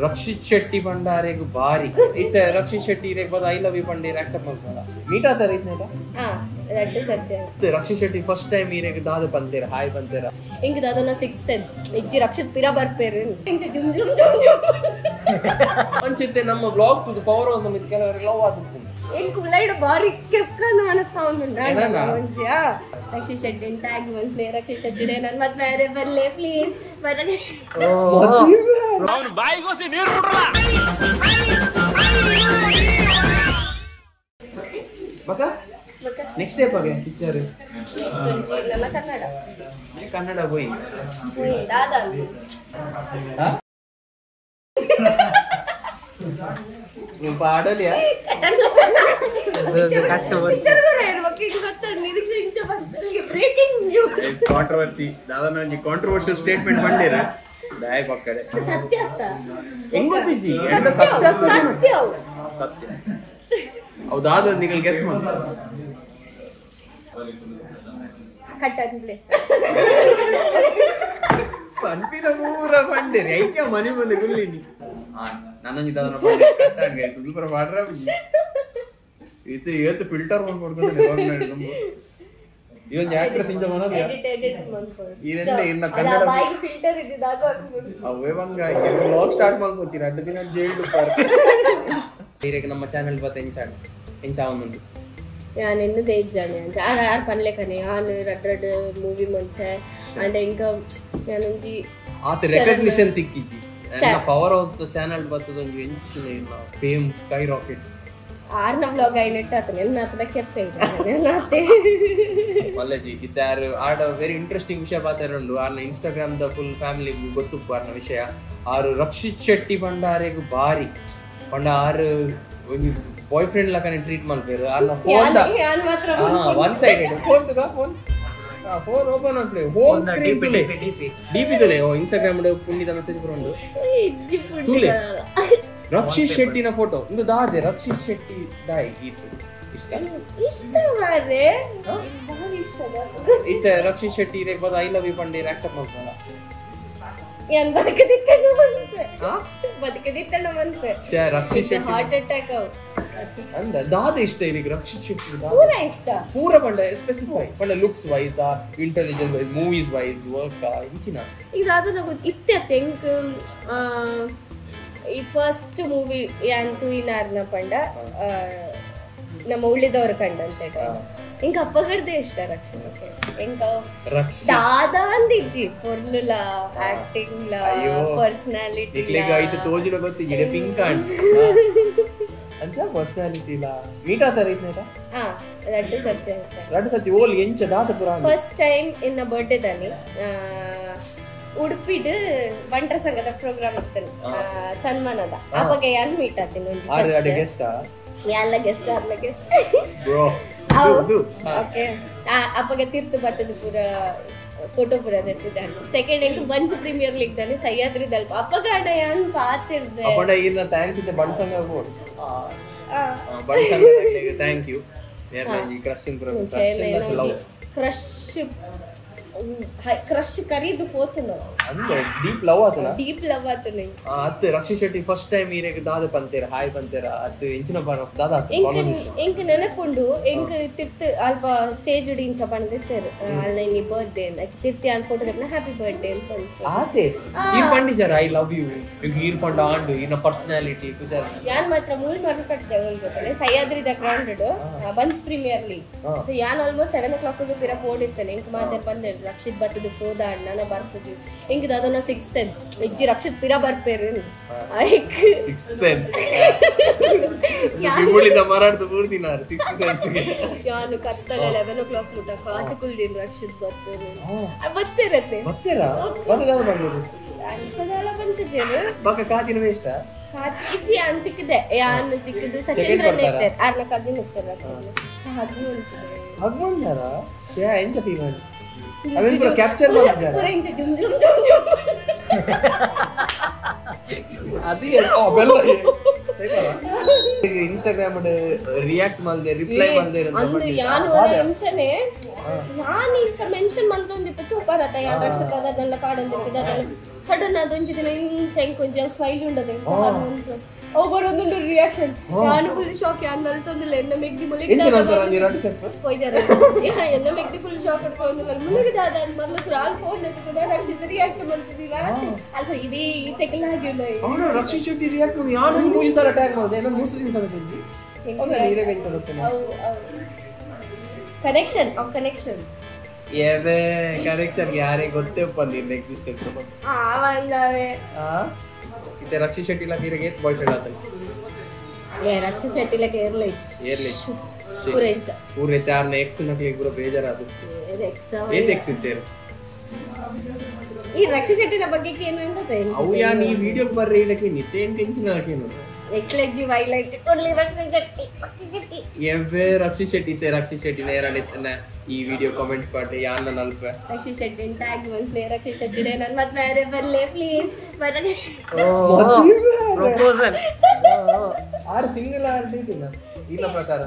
ರಕ್ಷಿತ್ ಶೆಟ್ಟಿ ಬಂಡಾರೆಗ್ ಬಾರಿ ಇತ್ತ ರಕ್ಷಿತ್ ಶೆಟ್ಟಿ ಇರೇಗ್ ಬದ ಐ ಲವ್ ಯು ಪಂಡೇರ್ ಆಕ್ಸೆಪ್ಟ್ ಮಾಡ್ತಾರ ಮೀಟ್ ಆತರ ಇದ್ನೇಟ ರಕ್ಷಿತ್ ಶೆಟ್ಟಿ ಫಸ್ಟ್ ಟೈಮ್ ಇರೇಗ್ ದಾದ ಬಂತೇರ ಹಾಯ್ ಬಂತೇರ? ಇಂಕ ದಾದನ ಸಿಕ್ಸ್ ಸೆನ್ಸ್ ಇಜ್ಜಿ ರಕ್ಷಿತ್ ಪಿರ ಬರ್ಪೇರು ಅಂಚಿತ್ತೆ ನಮ್ಮ ಬ್ಲಾಗ್ ಪವರ್ ಒಂದು ಕೆಲವರಿಗೆ ಲವ್ ಆದಿತ್ತು ಇಂಕ ಉಲೈಡ್ ಬಾರಿ ಕೆಕ್ಕನ ಅನಸ್ತಾ ಉಂಟು. ಏನಣ್ಣ? ಮಂಜ್ಯಾ ರಕ್ಷಿತ್ ಶೆಟ್ಟಿ ಟ್ಯಾಗ್ ಮಂತ್ಲಿ ರಕ್ಷಿ ಶೆಟ್ಟಿ ನನ್ ಮತ್ ಬೇರೆ ಬರ್ಲಿ ಪ್ಲೀಸ್ ಬರಗೆ ಅವನು ಬಾಯಿಗೋಸಿ ನೀರು ಬಿಡ್ರಲ್ಲ ಮತ್ತೆ ನೆಕ್ಸ್ಟ್ ಡೇ ಬಗ್ಗೆ ಪಿಕ್ಚರ್ ನನ್ನ ಕನ್ನಡ. ಕನ್ನಡ ಹೋಯ್ ಹ್ಮ್, ದಾದಾ. ಕಾಂಟ್ರವರ್ಸಿ ದಾದನ ಒಂಜಿ ಕಾಂಟ್ರವರ್ಷಿಯಲ್ ಸ್ಟೇಟ್ಮೆಂಟ್ ಬಂದಿರ ಬಾಯ್ ಪಕ್ಕಡೆ ಸತ್ಯ ಅತ್ತ ಹೆಂಗ್ ಗೊತ್ತಿಜ್ಜಿ? ಸತ್ಯ ಸತ್ಯ ಅವು. ಸತ್ಯ ಅವು ದಾದ ನೀವು ಗೆಸ್ ಮಾಡ್. ಪಂಪಿನ ಬಂದಿರಿ ಐಕ್ಯ ಮನೆ ಮುಂದೆ ಗುಲ್ಲಿನಿ? ನನ್ನೊಂಜಿ ದಾದನ ಬಂದೆ ಕಟ್ಟಂಗೆ ತುಲ್ಪರ ಮಾಡ್ರ ಇದು ಇವತ್ತು ಫಿಲ್ಟರ್ ಮಾಡಿ ಕೊಡ್ಕೊಂಡು ಇದೊಂದು ಆಕ್ಟ್ರೆಸ್ ಇಂಜ ಮನದ ಎಡಿಟ್ ಎಡಿಟ್ ಮಾಡ್ಕೊಳ್ಳಿ ಇದೆಲ್ಲ ಇನ್ನ ಕನ್ನಡ ಬಾಯಿಗೆ ಫಿಲ್ಟರ್ ಇದ್ದಿದ್ದಾಗ ಹಾಕ್ಬಿಡು. ಅವೇ ಬಂಗ ಬ್ಲಾಗ್ ಸ್ಟಾರ್ಟ್ ಮಾಡ್ಕೋತೀರ ಅಡ್ಡ ದಿನ ಜೈಲ್ಡ್ ಈಗ ನಮ್ಮ ಚಾನೆಲ್ ಬತ್ತ ಎಂಚ ಎಂಚ ಅವನೊಂದು ഞാൻ ഇന്ന് തേച്ചാണ് ഞാൻ ആ ആർ പണിലേക്കാണ് ഞാൻ റെഡ് റെഡ് മൂവി മത്തെ ആണ്ട് ఇంకా ഞാൻ ಒಂಜಿ ಆತ recognition ತಿಕ್ಕಿಜಿ power of the channel ಬರ್ತದೊಂದು ಎಂಚಿನ ಇಲ್ಲ ಫೇಮ್ ಸ್ಕೈ ರಾಕೆಟ್ ಆರ್ನ ಬ್ಲಾಗ್ ಐನೆಟ್ ಆತನ ಎಲ್ಲ ಆತನ ಕೆತ್ತ ಮಲ್ಲಜಿ ಇತ್ತೆ ಆರು ಆಡ ವೆರಿ ಇಂಟ್ರೆಸ್ಟಿಂಗ್ ವಿಷಯ ಪಾತಾರುಂಡು ಆರ್ನ ಇನ್ಸ್ಟಾಗ್ರಾಮ್ ದ ಫುಲ್ ಫ್ಯಾಮಿಲಿ ಗೊತ್ತುಪ್ಪು ಆರ್ನ ವಿಷಯ. ಆರು ರಕ್ಷಿತ್ ಶೆಟ್ಟಿ ಪಂಡ ಬಾರಿ ಪಂಡ ಆರು ಬಾಯ್ ಫ್ರೆಂಡ್ ಲಕ್ಕನೆ ಟ್ರೀಟ್ ಮಾಡ್ಬೇರು ಅಲ್ಲ phone one side phone phone phone open ಆಗ್ತದೆ ಹೋಮ್ ಸ್ಕ್ರೀನ್ ತುಲೆ. ಡಿಪಿ ತುಲೆ. ಓ ಇನ್ಸ್ಟಾಗ್ರಾಮ್ ಪುಣ್ಯದ ಮೆಸೇಜ್ ಬರೋಂಡು ತೂಲೆ. ರಕ್ಷಿತ್ ಶೆಟ್ಟಿನ ಫೋಟೋ ಇಂದು ದಾದೆ ರಕ್ಷಿತ್ ಶೆಟ್ಟಿ ದಾಯ್ ಗೀತು. ಇಷ್ಟ? ರಕ್ಷಿತ್ ಶೆಟ್ಟಿ ಇರೇ ಬದ ಐ ಲವ್ ಯು ಪಂಡೇರ್ ಆಕ್ಸೆಪ್ಟ್ ಮಾಡ್ತಾರ ಏನ್ ಬದುಕದಿತ್ತಣ್ಣ ಬಂತೆ ಬದುಕದಿತ್ತಣ್ಣ ಬಂತೆ ರಕ್ಷಿ ಶೆಟ್ಟಿ. ಹಾರ್ಟ್ ಅಟ್ಯಾಕ್ ಅವು ಅಂದ್ರೆ ದಾದ ಇಷ್ಟ ಇಲ್ಲಿಗೆ ರಕ್ಷಿ ಶೆಟ್ಟಿ ಪೂರ ಇಷ್ಟ. ಪೂರ ಪಂಡ ಸ್ಪೆಸಿಫೈ ಪಂಡ looks wise intelligence wise movies wise work ಇಂಚಿನ. ಈಗ ಅದು ನಾವು ಇತ್ತೆ ತೆಂಕ್ ಈ ಫಸ್ಟ್ ಮೂವಿ ಯಾಂತು ಇನಾರ್ನ ಪಂಡ ನಮ್ಮ ಉಳಿದವರು ಕಂಡಂತೆ ಇಂಕ ಅಪ್ಪಗಡ್ದೆ ಇಷ್ಟ ರಕ್ಷಣಕ್ಕೆ ಇಂಕ దాదా ಆಕ್ಟಿಂಗ್ ಲ ಅಯ್ಯೋ. ಪರ್ಸನಾಲಿಟಿ ಇಕ್ಲಿಗ ಐತೆ ತೋಜಿನ ಗೊತ್ತಿಗಿದೆ ಪಿಂಕ್ ಅಂಡ್ ಅಂತ ಪರ್ಸನಾಲಿಟಿ ಇಲ್ಲ ಮೀಟ್ ಆತಾರ ಇದ್ನೇಟ ದಟ್ ಸತ್ಯ ಅಂತ ಎರಡು ಸತಿ ಓಲ್ ಎಂಚ ದಾತ ಪುರ ಫಸ್ಟ್ ಟೈಮ್ ಇನ್ನ ಬರ್ಡೇ ತಾನೆ ಉಡುಪಿಡ್ ಬಂಟ್ರ ಸಂಘದ ಪ್ರೋಗ್ರಾಮ್ ಇರ್ತೇನೆ ಸನ್ಮಾನದ. ಅವಾಗ ಯಾರು ಮೀಟ್ ಆತೀನಿ ಎಲ್ಲ ಗೆಸ್ಟ್ ಅಲ್ಲ ಗೆಸ್ಟ್ ಓಕೆ ಅವಾಗ ತೀರ್ಥ ಬರ್ತದ ಪೂರ ಫೋಟೋ ಪೂರ ತೆತ್ತಿದ್ದಾನೆ ಸೆಕೆಂಡ್ ಎಂಟು ಬಂಚ್ ಪ್ರೀಮಿಯರ್ ಲೀಗ್ ತಾನೆ ಸಹ್ಯಾದ್ರಿ ದಲ್ಪ. ಅಪ್ಪಗ ಅಡ ಯಾನ್ ಪಾತಿರ್ದೆ? ಅಪ್ಪಡ ಇಲ್ಲ ಥ್ಯಾಂಕ್ಸ್ ಇದೆ ಬಣ್ಣ ಸಂಘ ಬಣ್ಣ ಸಂಘ ಥ್ಯಾಂಕ್ ಯು ಕ್ರಶ್ ಕ್ರಶಿಂಗ್ ಪುರ ಲವ್ ಕ್ರಶ್ ಕ್ರಶ್ ಕರೀದು ಹೋತನು. ಅಂದ್ರೆ ಡೀಪ್ ಲವ್ ಆತನ? ಡೀಪ್ ಲವ್ ಆತು ಅತ್ತೆ ರಕ್ಷಿ ಶೆಟ್ಟಿ ಫಸ್ಟ್ ಟೈಮ್ ಈರೆಗ್ ದಾದ ಪಂತೇರ ಹಾಯ್ ಪಂತೇರ ಅತ್ತು ಎಂಚಿನ ಬರ ದಾದ ಎಂಕ್ ನೆನಪುಂಡು? ಎಂಕ್ ತಿರ್ತ್ ಅಲ್ಪ ಸ್ಟೇಜ್ ಉಡಿಂಚ ಪಂದಿರ್ತಾರೆ ಅಲ್ಲ ನೀ ಬರ್ತ್ಡೇ ಅಂತ ತಿರ್ತಿ ಅನ್ ಫೋಟೋ ತೆಗ್ನ ಹ್ಯಾಪಿ ಬರ್ತ್ಡೇ ಅಂತ. ಆತೆ? ಈ ಪಂಡಿಜಾರ ಐ ಲವ್ ಯು ಈಗ ಈರ್ ಪಂಡ ಆಂಡು ಇನ್ನ ಪರ್ಸನಾಲಿಟಿ ಯಾನ್ ಮಾತ್ರ ಮೂರು ಮಾರ್ಕ್ ಕಟ್ಟಿದೆ Sahyadri the grounded Bunts premier league. So ಯಾನ್ ಆಲ್ಮೋಸ್ಟ್ ಸೆವೆನ್ ಓ ಕ್ಲಾಕ್ ಪಿರ ಓಡಿರ್ತಾನೆ ಎಂಕ್ ಮಾತೆ ಬಂದೆ ರಕ್ಷಿತ್ ಬರ್ತದೆ ಹೋದ ಅಣ್ಣನ ಬರ್ತದೆ ಎಂಕ್ ಅದನ್ನ ಸಿಕ್ಸ್ ಸೆನ್ಸ್ ಇಜ್ಜಿ ರಕ್ಷಿತ್ ಪಿರ ಬರ್ಪೇರು ಐಕ್ ಯಾನು ಕತ್ತಲೆ ಲೆವೆನ್ ಓ ಕ್ಲಾಕ್ ಮುಟ್ಟ ಕಾತು ಕುಲ್ದಿನ್ ರಕ್ಷಿತ್ ಬರ್ತೇನೆ ಬತ್ತಿರತ್ತೆ ಬಂತ ಜೇನು. ಕಾತಿನ ವೇಷ್ಟ ಕಾತಿಜಿ ಅಂತಿಕ್ಕಿದೆ ಯಾನ್ ತಿಕ್ಕಿದ್ದು. ಸಚೇಂದ್ರನ್ ಇರ್ತಾರೆ. ಆರ್ನ ಕಸಿನ್ ಇರ್ತಾರೆ ಹದಿನೂ ಅಂತಿದೆ ಹಗ್ಮಂದಾರ ಶೇ ಎಂಚ ಫೀಮನ್ ಅವೇನ್ ಪುರ ಕ್ಯಾಪ್ಚರ್ ಮಾಡಿದ್ದಾರ ಪೂರ ಇಂಚ ಜುಮ್ ಜುಮ್ ಜುಮ್ ಜುಮ್ ಅದೇ ಓ ಬೆಲ್ಲ ಇನ್ಸ್ಟಾಗ್ರಾಮ್ ರಿಯಾಕ್ಟ್ ಮಾಡ್ದೆ ರಿಪ್ಲೈ ಮಾಡ್ದೆ ಅಂದ್ರೆ ಯಾನ್ ವರ ಇಂಚನೆ ಯಾನ್ ಇಪ್ಪತ್ತು ಮೆನ್ಷನ್ ಮಂತೊಂದಿಪ್ಪ ತೂಪಾರತ ಯಾನ್ ವರ್ಷಕ್ಕೆ ಅದೆಲ್ಲ ಪಾಡಂದಿಪ್ಪ ಅದೆಲ್ಲ ಸಡನ್ ಅದೊಂದು ದಿನ ಇಂಚ ಇಂಕೊಂಚ ಸ್ಮೈಲ್ ಉಂಡದೆ ಅವು ಬರೋದೊಂದು ರಿಯಾಕ್ಷನ್ ನಾನು ಫುಲ್ ಶಾಕ್ ಯಾನ್ ಮಲ್ತೊಂದಿಲ್ಲ ಎನ್ನ ಮೆಗ್ದಿ ಮುಲಿಗೆ ಹೋಯ್ದಾರ ಎನ್ನ ಮೆಗ್ದಿ ಫುಲ್ ಶಾಕ್ ಹಿಡ್ಕೊಂಡಿಲ್ಲ ಮುಲಿಗೆ ದಾದ ಮರಲ ಸುರ ಅಲ್ಲಿ ಫೋನ್ ನೆತ್ತಿದ್ದೆ ರಕ್ಷಿತ್ ರಿಯಾಕ್ಟ್ ಮಾಡ್ತಿದ್ದೀರಾ? ಅಲ್ಲ ಇವೇ ಈ ತೆಗಲಾಗಿಲ್ಲ ರಕ್ಷಿತ್ ರಿಯಾಕ್ಟ್ ಯಾರು ಮೂವಿ ಸರ್ ಅಟ್ಯಾಕ್ ಮಾಡಿದೆ ನಾನು ಮೂರು ಸತಿ ಸಮೇತ ಇದ್ವಿ ಗೈನ್ ಕನೆಕ್ಷನ್ ಆ ಕನೆಕ್ಷನ್ ಏನೇ ಕನೆಕ್ಷನ್ ಯಾರಿಗೆ ಗೊತ್ತೇಪ್ಪ ನೀನು ಎಕ್ಸಿಸ್ಟ್ ಇದೆ ರಕ್ಷಿ ಶೆಟ್ಟಿ ಇಲ್ಲ ನೀರಿಗೆ ಏತ್ ಬಾಯ್ ಫ್ರೆಂಡ್ ಆತಲ್ಲ ಏ ರಕ್ಷಿ ಶೆಟ್ಟಿ ಇಲ್ಲ ಕೇರಳ ಏರ್ಲಿ ಪೂರೆ ಚಾರ್ ನೆಕ್ಸ್ಟ್ ನಕಲಿ ಪೂರ ಬೇಜಾರ ಅದು ಏತ್ ಎಕ್ಸ್ ಇದ್ದೇರು ಈ ರಕ್ಷಿ ಶೆಟ್ಟಿನ ಬಗ್ಗೆ ಏನು ಅಂತ ಅವು ಯಾ ನೀ ವಿಡಿಯೋಗೆ ಬರ್ರಿ ಇಲ್ಲಕ್ಕೆ ನಿತ್ಯ ಏನು ಟೆನ್ಷನ್ ಹಾಕೇನು ಎಕ್ಸ್ಲೆಜ್ಜಿ ವೈಲೆಜ್ಜಿ ಕೊಡ್ಲಿ ರಕ್ಷಿ ಶೆಟ್ಟಿ ಎವ್ವೆ ರಕ್ಷಿ ಶೆಟ್ಟಿ ತೆ ರಕ್ಷಿ ಶೆಟ್ಟಿ ನೇರಳೆ ತನ್ನ ಈ ವಿಡಿಯೋ ಕಾಮೆಂಟ್ ಪಾಟೆ ಯಾನ ನಲ್ಪ? ರಕ್ಷಿ ಶೆಟ್ಟಿ ಟ್ಯಾಗ್ ಮನ್ಸ್ಲೆ ರಕ್ಷಿ ಶೆಟ್ಟಿ ನನ್ ಮತ್ ಮ್ಯಾರೆ ಬರ್ಲೆ ಪ್ಲೀಸ್ ಬರಲಿ ಪ್ರಪೋಸಲ್ ಆರ್ ಸಿಂಗಲ್ ಆರ್ ಡೇಟಿನ ಇಲ್ಲ. ಪ್ರಕಾರ?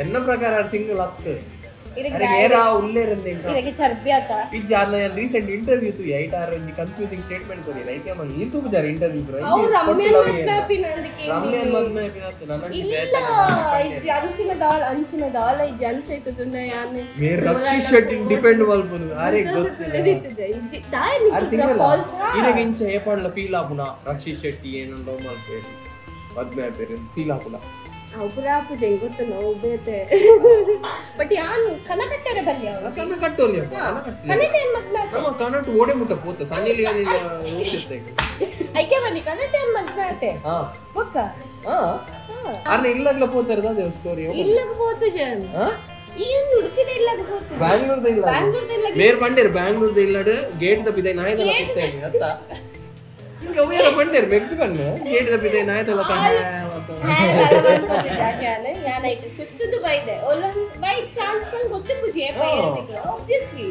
என்ன பிரகாரம் சிங்கிள் அப்பு நேரா உள்ள இருந்தேன் எனக்கு சர்பியாக்கா பிஜார்ல ரீசெಂಟ್ ಇಂಟರ್ವ್ಯೂ ತು 8 ಆರ್ ಒಂದು ಕನ್ಫ್ಯೂಸಿಂಗ್ ಸ್ಟೇಟ್ಮೆಂಟ್ ಕೊಡಿ ಲೈಕ್ ಅಮ್ಮ ಈ ತು ಬಿಜಾರ್ ಇಂಟರ್ವ್ಯೂ ಬ್ರೋ ಅವ್ರು ರಮ್ಯನ್ ಮತ್ತೆ ಪಿನಂದಕ್ಕೆ ರಮ್ಯನ್ ಮತ್ತೆ ಪಿನಂತ ನನಗೆ ಇಲ್ಲ ಇದು ಅಂಚಿನ ದಾಲ್ ಅಂಚಿನ ದಾಲ್ ಈ ಜಂಚ್ ಐತುದುನ್ನ ಯಾನೆ ಮೇರ್ ರಕ್ಷಿ ಶೆಟ್ ಡಿಪೆಂಡ್ ವಲ್ಪುನು ಅರೆ ಗೊತ್ತಿಲ್ಲ ಇದು ದಾಯ ನಿಕ್ಕೆ ಫಾಲ್ಸ್ ಇನಗೆ ಇಂಚ ಏಪಣ್ಲ ಫೀಲ್ ಆಪುನ ರಕ್ಷಿ ಶೆಟ್ಟಿ ಏನೋ ಮಲ್ಪೇರಿ ಪದ್ಮ ಪೇರಿ ಫೀಲ್ ಆಪುನ ಅಪುರಾಪು ಜೈ ಗೊತ್ತು ನಾವು ಬೇತೆ. ಬಟ್ ಯಾನು ಕನಕಟ್ಟೆರೆ ಬಲ್ಲಿ ಅವರು ಕನ್ನ ಕಟ್ಟೋಲಿ ಕನ್ನಡ ಏನ್ ಮದ್ವೆ ನಮ್ಮ ಕನ್ನಡ ಓಡೆ ಮುಟ್ಟ ಪೋತ ನೋಡ್ತಿರ್ತೆ ಐಕೆ ಬನ್ನಿ ಕನ್ನಡ ಏನ್ ಮದ್ವೆ ಆತೆ ಹಾ. ಹಾ. ಅರ್ನ ಇಲ್ಲಾಗ್ಲ ಪೋತಾರದ ದೇವ ಸ್ಟೋರಿ ಇಲ್ಲಗ ಪೋತು ಜನ್. ಹಾ? ಏನು ಹುಡುಕಿದೆ ಇಲ್ಲಗ ಹೋತು ಬ್ಯಾಂಗ್ಳೂರ್ದ ಇಲ್ಲ. ಬ್ಯಾಂಗ್ಳೂರ್ದ ಇಲ್ಲ ಬೇರೆ ಬಂಡೇರು ಬ್ಯಾಂಗ್ಳೂರ್ದ ಇಲ್ಲಡ್ ಗೇಟ್ ದಪ್ಪಿದೆ ನಾಯದಲ್ಲ ಕುತ್ತೇನೆ ಅತ್ತ? kau punya teman dari back tu kan ಬೈದೆ ಬೈ ಚಾನ್ಸ್ ನಂಗೆ ಗೊತ್ತಿತ್ತು ಜೇ ಬೈ ಆಬ್ವಿಯಸ್ಲಿ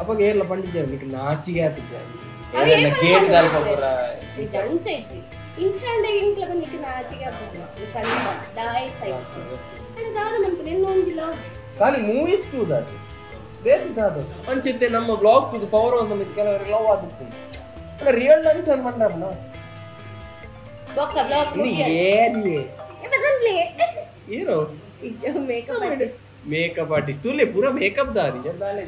ಅಪ್ಪಾಗ ಏರ್ಲ ಪಂಡಿದ್ದೇವೆ ನಿಕ್ ನಾಚಿಗೆ ಆತಿದ್ದೆ ಗೇಟ್ ಗಾಲ್ ಪೋರ ಜಂಚ ಇಜ್ಜಿ ಇಂಚಾಂಡೆ ಇಂಕ್ಲ ದಾದ ನಮ್ಗೆ ಬೇರೆ ನಮ್ಮ ಬ್ಲಾಗ್ ತೂದು ಪವರ್ ಒಂದು ಕೆಲವರಿಗೆ ಲವ್ ಆಗುತ್ತದೆ ಅಲ್ಲ ರಿಯಲ್ ಲಂಚ್ ಅನ್ ಮಂಡಪನ ಬೊಕ್ಕ ಬ್ಲಾಕ್ ಇಲ್ಲಿ ಏನಿಯೇ ಬದನ್ಲಿ ಹೀರೋ ಮೇಕಪ್ ಆರ್ಟಿಸ್ಟ್ ತುಲೆ ಪೂರ ಮೇಕಪ್ ದಾರಿ ಜಲ್ದಾಲೆ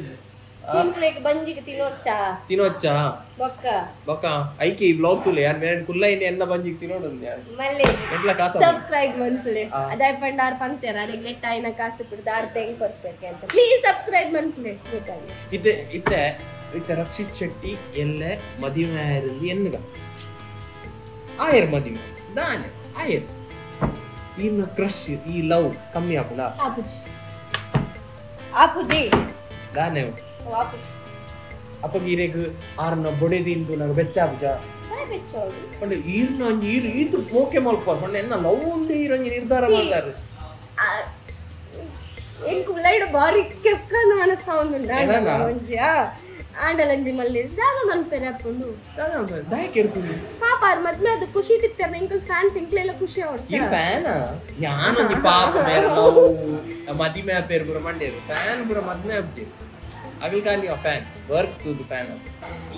ಇಂಕ್ಲೆಗ್ ಬಂಜಿಗೆ ತಿನ್ನೋರ್ಚಾ ತಿನ್ನೋಚ್ಚಾ ಬೊಕ್ಕ ಬೊಕ್ಕ ಐಕಿ ಬ್ಲಾಗ್ ತುಲೆ ಯಾರ್ ಮೇರೆ ಕುಲ್ಲ ಇನ್ನು ಎನ್ನ ಬಂಜಿಗೆ ತಿನ್ನೋಡೊಂದು ಯಾರು ಮಲ್ಲೆ. ಎಟ್ಲ ಕಾಸ ಸಬ್ಸ್ಕ್ರೈಬ್ ಮಂತ್ಲೆ ಆ. ಅದಾಯ್ ಪಂಡಾರ್ ಪಂತೇರ ಅರೆಗ್ ನೆಟ್ ಆಯ್ನ ಕಾಸು ಬಿಡ್ದು ಅಂತ. ಪ್ಲೀಸ್ ಸಬ್ಸ್ಕ್ರೈಬ್ ಮಂತ್ಲೆ ಇತ್ತೆ ಇತ್ತೆ ಇತ್ತೆ ರಕ್ಷಿತ್ ಶೆಟ್ಟಿ ಎಲ್ಲೆ ಮದುವೆ ಆಯರಲ್ಲಿ ಎನ್ನುಗ ಆಯರ್ ಮದುವೆ ದಾನೆ ಆಯರ್ ಇನ್ನು ಕ್ರಶ್ ಈ ಲವ್ ಕಮ್ಮಿ ಆಪುಲ ಆಪುಜಿ ಆಪುಜಿ ದಾನೆ ಓ, ಆಪುಜಿ ಅಪ್ಪ ಈರೆಗ್ ಆರ್ನ ಬೊಡೆದಿಂದು ನಂಗೆ ಬೆಚ್ಚಾಪುಜ ಬಾಯ್ ಬೆಚ್ಚೋಡು ಪಂಡ ಈರ್ನ ಒಂಜಿ ಈರ್ ಈತು ಮೋಕೆ ಮಲ್ಪ ಪಂಡ ಎನ್ನ ಲವ್ ಉಂಡು ಈರೊಂಜಿ ನಿರ್ಧಾರ ಮಾಡ್ತಾರೆ ಏನ್ ಕುಳ್ಳೈಡು ಬಾರಿ ಕೆಕ್ಕನ ಮನಸ್ಸ ಒಂದು ಏನಣ್ಣ? ಒಂಜಿಯಾ ಆಂಡಲಂಜಿ ಮಲ್ಲಿ ಜಾಗ ಮನ್ಪೆರೆ ಹಾಕೊಂಡು ದಾಯಕ್ ಇರ್ತೀನಿ. ಪಾಪ ಅವ್ರ ಮದ್ವೆ ಅದು ಖುಷಿ ತಿಕ್ತಾರೆ ಇಂಕಲ್ ಫ್ಯಾನ್ಸ್ ಇಂಕ್ಲೆಲ್ಲ ಖುಷಿ ಅವ್ರು ಫ್ಯಾನ್ ಜ್ಞಾನೊಂಜಿ ಪಾಪ ನಾವು ಮದಿಮೆ ಪೇರು ಪೂರ ಮಂಡೇರು ಫ್ಯಾನ್ ಪೂರ ಮದ್ಮೆ ಅಬ್ಜಿ ಅಗಲ್ ಖಾಲಿ ಆ ಫ್ಯಾನ್ ವರ್ಕ್ ತುದು ಫ್ಯಾನ್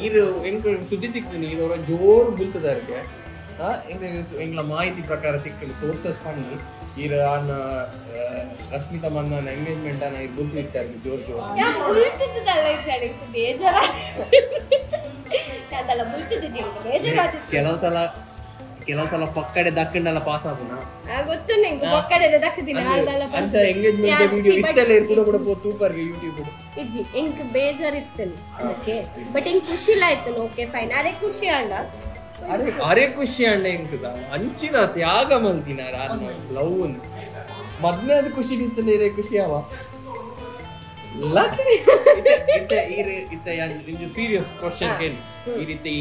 ಇರು ಎಂಕ್ ಸುದ್ದಿ ತಿಕ್ತೀನಿ. ಇದು ಅವ್ರ ಜೋರು ಬುಲ್ತದಾರ್ಗೆ ಎಂಗ್ ಎಂಗ್ಲ ಮಾಹಿತಿ ಪ್ರಕಾರ ತಿಕ್ಕಲು ಸೋರ್ಸಸ್ ಪಣ್ಣಿ ಈರ ಆನ ರಶ್ಮಿತಾ ಮನ್ನನ ಎಂಗೇಜ್ಮೆಂಟ್ ಅನ್ನ ಇದು ಬುಲ್ತು ಜೋರ್ ಜೋರ್. ಬೇಜಾರ ಕೆಲವು ಸಲ ಕೆಲವು ಸಲ ಪಕ್ಕಡೆ ದಕ್ಕಂಡೆಲ್ಲ ಪಾಸ್ ಆಗುನ? ಆ, ಗೊತ್ತು ನಂಗೆ ಪಕ್ಕಡೆ ದಕ್ಕದಿನ ಅಂತ ಎಂಗೇಜ್ಮೆಂಟ್ ವಿಡಿಯೋ ಇರ್ಕೊಂಡು ಕೂಡ ಪೋ ಯೂಟ್ಯೂಬ್ ಇಜ್ಜಿ ಎಂಕ್ ಬೇಜಾರಿತ್ತನು ಓಕೆ ಬಟ್ ಎಂಕ್ ಖುಷಿ ಆಯ್ತನು ಓಕೆ ಫೈನ್ ಅದೇ ಖುಷಿ ಅಲ್ಲ. ಅರೆ ಅರೆ ಖುಷಿ ಅಂಡ ಎಂಕುದ ಅಂಚಿನ ತ್ಯಾಗ ಮಲ್ತಿನ ಲವ್ ಮದ್ಮೆ ಅದು ಖುಷಿ ನಿಂತನೆ ಇರೇ ಖುಷಿ ಅವ ಸೀರಿಯಸ್ ಕ್ವಶನ್ ಕೇಳಿ. ಈ ರೀತಿ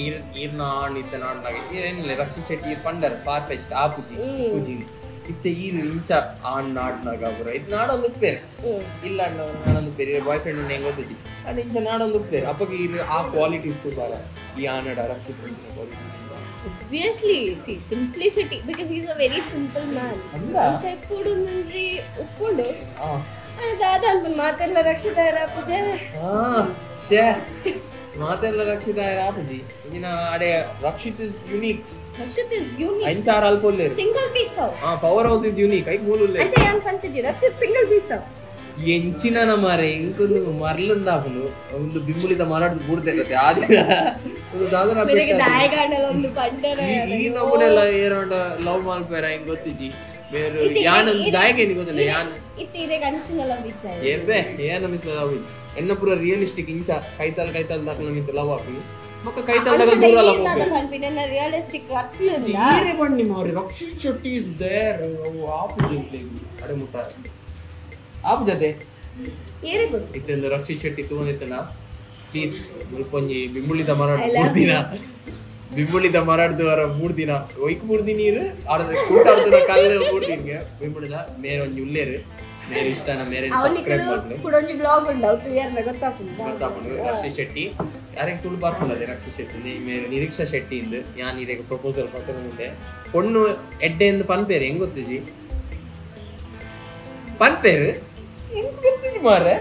ಇರ್ ನಾನ್ ಇತ್ತ ನಾನ್ ಏನಿಲ್ಲ ರಕ್ಷಿತ್ ಶೆಟ್ಟಿ ಪಂಡರ್ ಫಾರ್ ಫೆಸ್ಟ್ ಆ ಪೂಜಿ. ಪೂಜಿ. ತೆಗೀರಿ ಇಂಚ ಆಣ್ ನಾಡ್ನಾಗ ಅವರ ಇದು ನಾಡೊಂದು ಇಲ್ಲ ನಾಡೊಂದು ಉಪ್ಪೇರು ಬಾಯ್ ಫ್ರೆಂಡ್ ಅಣ್ಣ ಹೆಂಗೆ ಗೊತ್ತಿ ಅಣ್ಣ ಇಂಚ ನಾಡೊಂದು ಉಪ್ಪೇರು ಅಪ್ಪಗೆ ಇದು ಆ ಕ್ವಾಲಿಟೀಸ್ ಬಾರ ಈ ಆನಡ ರಕ್ಷಿತ qualities obviously simplicity simplicity because he's a very simple man. ಒಂದ್ಸೈಡ್ ಕೂಡು ನಂಜಿ ಉಪ್ಪುಂಡು ಅದಾದ ಅನ್ಪನ್ ಮಾತೆಲ್ಲ ರಕ್ಷಿತ ರಾಪುಜೆ ಶೇ ರಕ್ಷಿತ ರಾಪುಜಿ ಇಂಜಿನ ಆಡೆ Rakshit is unique Rakshit is unique ಐಂಚಾರ್ ಅಲ್ಪೊಲ್ಲೇರು ಸಿಂಗಲ್ ಪೀಸ್ ಆ ಪವರ್ ಹೌಸ್ ಇಸ್ ಯೂನಿಕ್ ಐಕ್ ಮೂಲುಲ್ಲೆ ಅಂಚೆ ಯಾನ್ ಪಂತಜಿ ರಕ್ಷಿತ್ ಸಿಂಗಲ್ ಪೀಸ್ ಎಂಚಿನ ಮಾರೆ ಇಂಕೊಂದು ಮರ್ಲಂದಾಪನು ಒಂದು ಬಿಂಬುಲಿತ ಮಾರಾಟ ಬೂಡ್ತೈತೆ ಆದಿನ ದಾದರ ಈ ನಮ್ಮನೆಲ್ಲ ಏರೋಂಡ ಲವ್ ಮಾಲ್ಪೇರ ಹೆಂಗ್ ಗೊತ್ತಿದ್ದಿ? ಬೇರೆ ಯಾನ್ ಏನ್ ಗೊತ್ತಿಲ್ಲ? ಯಾನ್? ಏನ ಲವ್ ಎನ್ನ ಪೂರ ರಿಯಲಿಸ್ಟಿಕ್ ಇಂಚ ಕೈತಲ್ ಕೈತಲ್ ದಾಖಲ ಮಿತ್ರ ಲವ್ ಮಕ್ಕ ಕೈತಲ್ ದೂರ ಲವ್ ರಿಯಲಿಸ್ಟಿಕ್ ಮಾರಿ ಇಸ್ ಆಪು ಜೊತೆ ಅಡೆ ಮುಟ್ಟ. ಆಪು ಜೊತೆ? ಏರಿ ಗೊತ್ತು? ಇತ್ತೊಂದು ಪ್ಲೀಸ್ ಮುಲ್ಪೊಂಜಿ ಬಿಂಬುಳಿದ ಮರಾಡ್ ಮೂರು ದಿನ. ಬಿಂಬುಳಿದ ಮರಾಡ್ದು ವರ ಮೂರು ದಿನ. ಒಯ್ಕ್ ಮೂರು ದಿನ ಇರು ಆಡ್ದು ಕೂಟ ಆಡ್ದು ಕಲ್ಲು ಮೂರು ದಿನಗೆ ಬಿಂಬುಳಿದ ಮೇರೆ ಒಂಜಿ ಉಲ್ಲೇರು. ಮೇರೆ ಇಷ್ಟನ ಮೇರೆ ಸಬ್ಸ್ಕ್ರೈಬ್ ಮಾಡ್ಲಿ ಕುಡೊಂಜಿ ಬ್ಲಾಗ್ ಉಂಡು ಅವು ತುಯರ್ನ ಗೊತ್ತಾಪುಂಡು ಗೊತ್ತಾಪುಂಡು ರಕ್ಷಿ ಶೆಟ್ಟಿ. ಯಾರಿಗೆ ತುಳು ಬರ್ಪುಂಡದೆ ರಕ್ಷಿ ಶೆಟ್ಟಿ? ಮೇರೆ ನಿರೀಕ್ಷಾ ಶೆಟ್ಟಿ ಇಂದು. ಯಾನ್ ಇದಕ್ಕೆ ಪ್ರಪೋಸಲ್ ಪತ್ರ ಮುಂದೆ. ಪೊಣ್ಣು ಎಡ್ಡೆ ಎಂದು ಪನ್ಪೇರು ಹೆಂಗ್ ಗೊತ್ತಿಜಿ ಪನ್ಪೇರು? ಹೆಂಗ್ ಗೊತ್ತಿಜಿ ಮಾರೆ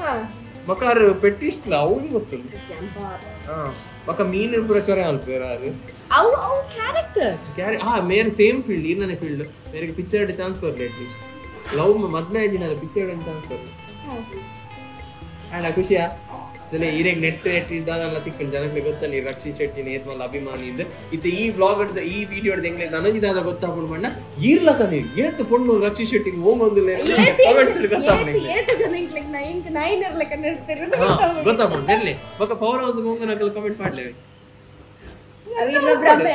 ಹಾಂ. ಮಕಾರು ಪೆಟ್ಟಿಸ್ಟ್ಲ ಅವು ಗೊತ್ತು ಜಂಬಾರ್ ಹಾ ಮಕ್ಕ ಮೀನು ಪೂರ ಚೊರೆ ಅಲ್ಪೇರ ಅದು ಅವು ಅವು ಕ್ಯಾರೆಕ್ಟರ್ ಕ್ಯಾರಿ ಹಾ ಮೇರೆ ಸೇಮ್ ಫೀಲ್ಡ್ ಈರ್ನೇ ಫೀಲ್ಡ್ ಮೇರೆಗೆ ಪಿಕ್ಚರ್ ಚಾನ್ಸ್ ಕೊರ್ಲಿ ಅಟ್ಲೀಸ್ಟ್ ಲವ್ ಮದ್ಮೆ ದಿನ ಪಿಕ್ಚರ್ ಚಾನ್ಸ್ ಕೊರ್ಲಿ ಅಣ್ಣ ಖುಷಿಯಾ ಅದನ್ನ ಈರೇಗ್ ನೆಟ್ ಎಟ್ ಇದ್ದಾಗಲ್ಲ ತಿಕ್ಕಲ್ ಜನಕ್ಕೆ ಗೊತ್ತಲ್ಲ ಈ ರಕ್ಷಿತ್ ಶೆಟ್ಟಿ ನೇತ್ ಮಲ್ಲ ಅಭಿಮಾನಿ ಇದ್ದ ಇತ್ತ ಈ ಬ್ಲಾಗ್ ಹಿಡ್ದ ಈ ವಿಡಿಯೋ ಹಿಡ್ದ ಹೆಂಗ್ಲೆ ಇದಾದ ಗೊತ್ತಾಗ್ಬಿಡ್ ಬಣ್ಣ. ಇರ್ಲಕ ನೀವು ಏತ್ ಪೊಣ್ಣು ರಕ್ಷಿತ್ ಶೆಟ್ಟಿಗೆ ಹೋಗೊಂದಿಲ್ಲ ಕಮೆಂಟ್ಸ್ ಗೊತ್ತಾಗ್ಬಿಡ ಇರ್ಲಿ ಬೊಕ್ಕ ಪವರ್ ಹೌಸ್ ಹೋಗ ನಕಲ್ ಕಮೆಂಟ್ ಮಾಡ್ಲೇವೆ ನಮ್ಮ ಭ್ರಮೆ.